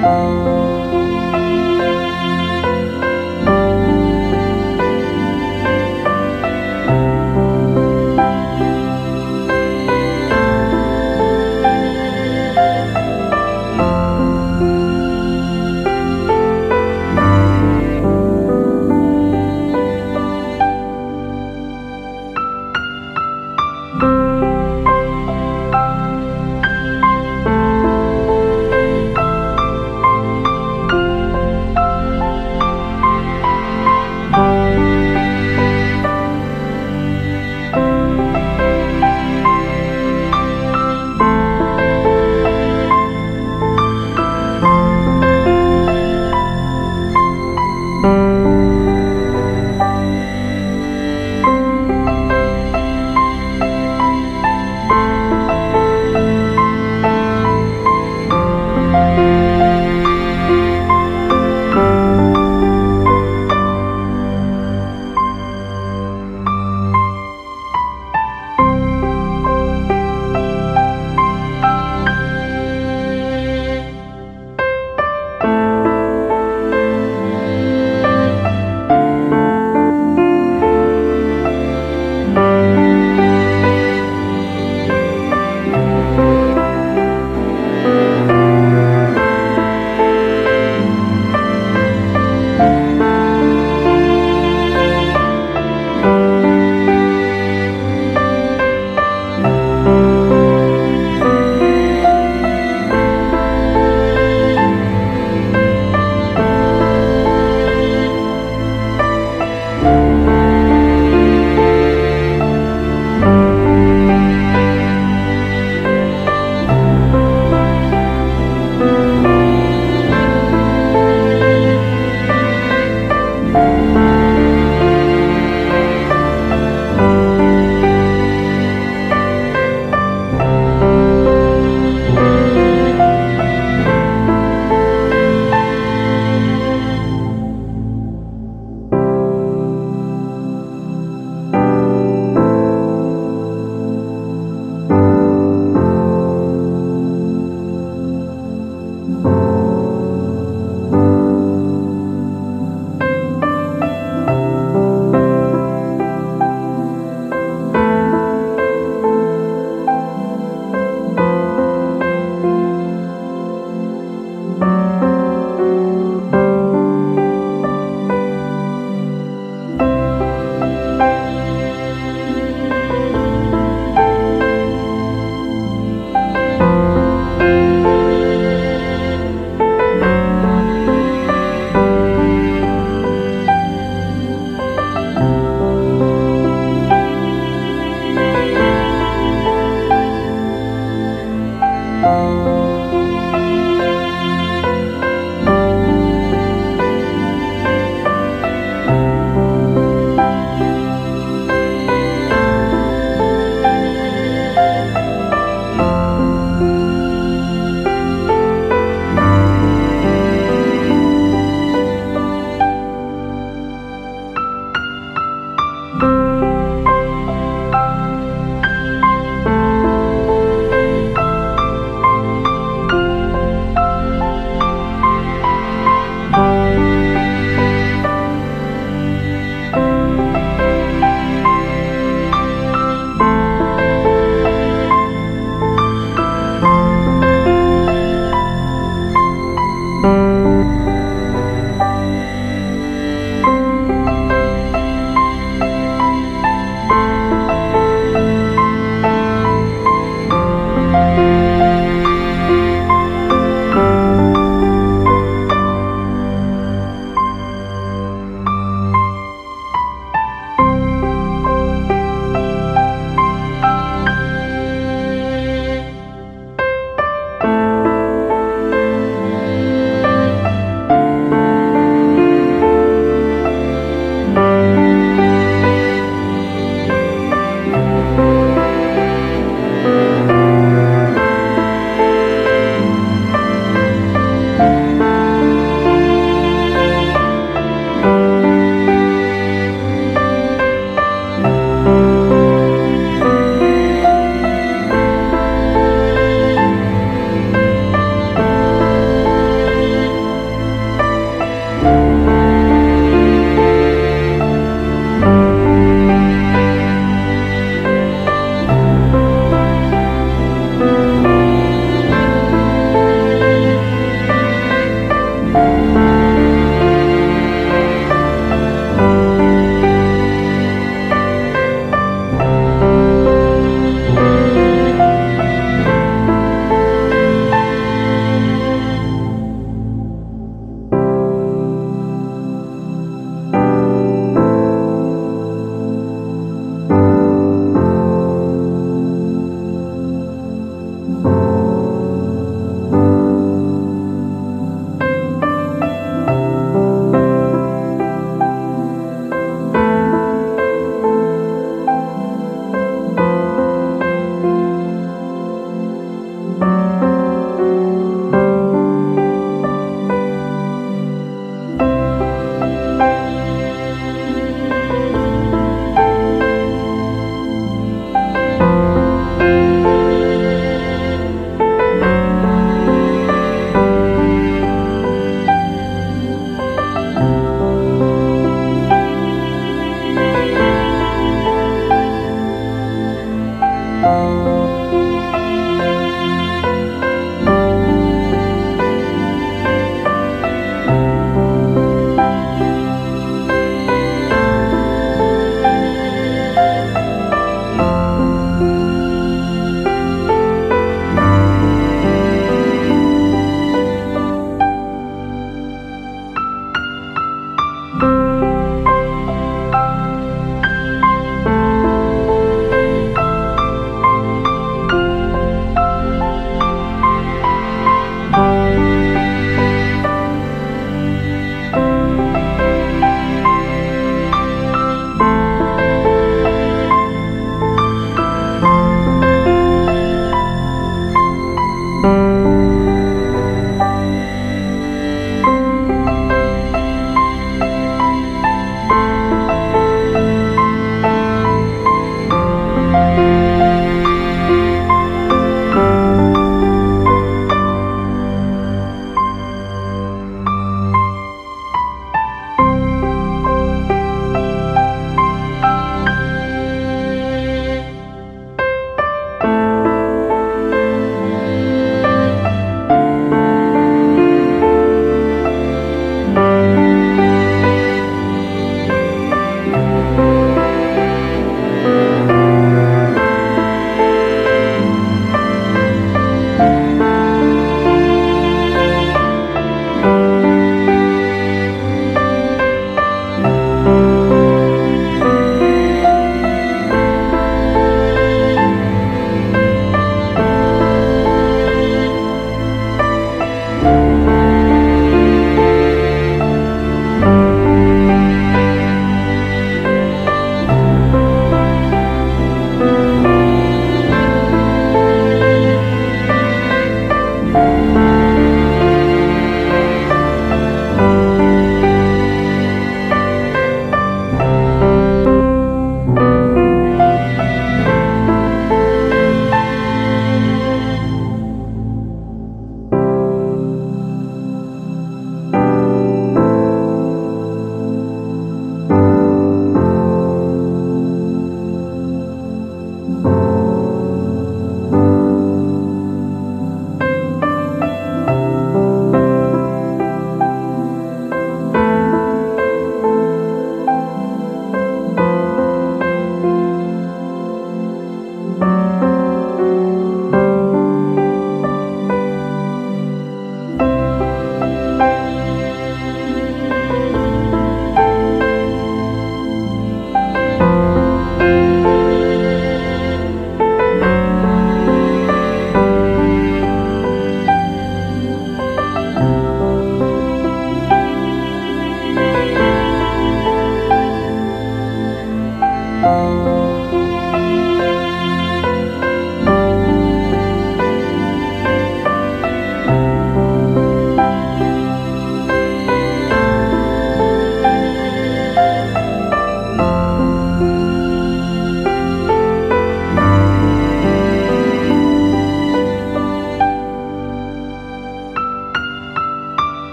Música